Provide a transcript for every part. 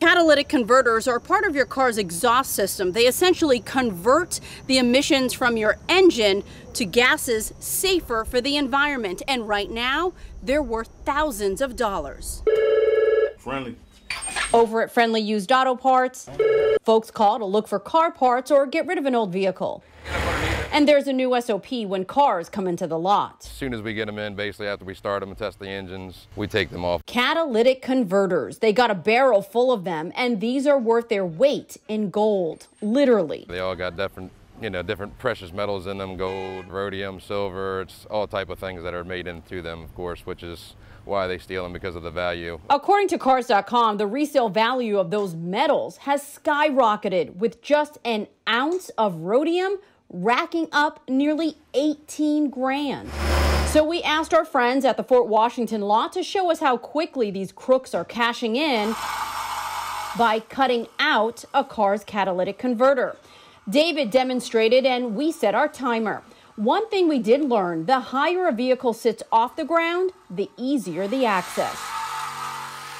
Catalytic converters are part of your car's exhaust system. They essentially convert the emissions from your engine to gases safer for the environment. And right now, they're worth thousands of dollars. Friendly. Over at Friendly Used Auto Parts, folks call to look for car parts or get rid of an old vehicle. And there's a new SOP when cars come into the lot. As soon as we get them in, basically after we start them and test the engines, we take them off. Catalytic converters. They got a barrel full of them, and these are worth their weight in gold, literally. They all got different you know, different precious metals in them, gold, rhodium, silver, it's all type of things that are made into them, of course, which is why they steal them because of the value. According to Cars.com, the resale value of those metals has skyrocketed with just an ounce of rhodium racking up nearly 18 grand. So we asked our friends at the Fort Washington lot to show us how quickly these crooks are cashing in by cutting out a car's catalytic converter. David demonstrated and we set our timer. One thing we did learn, the higher a vehicle sits off the ground, the easier the access.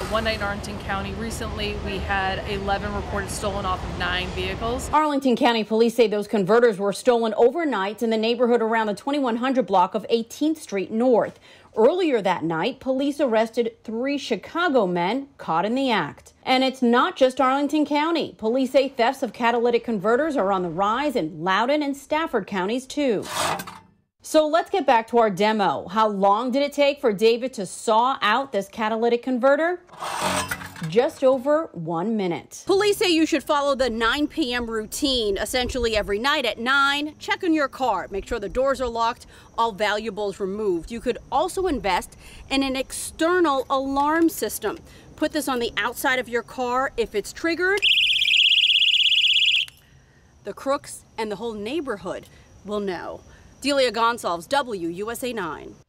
One night in Arlington County recently, we had 11 reported stolen off of nine vehicles. Arlington County police say those converters were stolen overnight in the neighborhood around the 2100 block of 18th Street North. Earlier that night, police arrested three Chicago men caught in the act. And it's not just Arlington County. Police say thefts of catalytic converters are on the rise in Loudoun and Stafford counties, too. So let's get back to our demo. How long did it take for David to saw out this catalytic converter? Just over one minute. Police say you should follow the 9 p.m. routine. Essentially, every night at 9, check on your car. Make sure the doors are locked, all valuables removed. You could also invest in an external alarm system. Put this on the outside of your car. If it's triggered, the crooks and the whole neighborhood will know. Delia Goncalves, WUSA 9.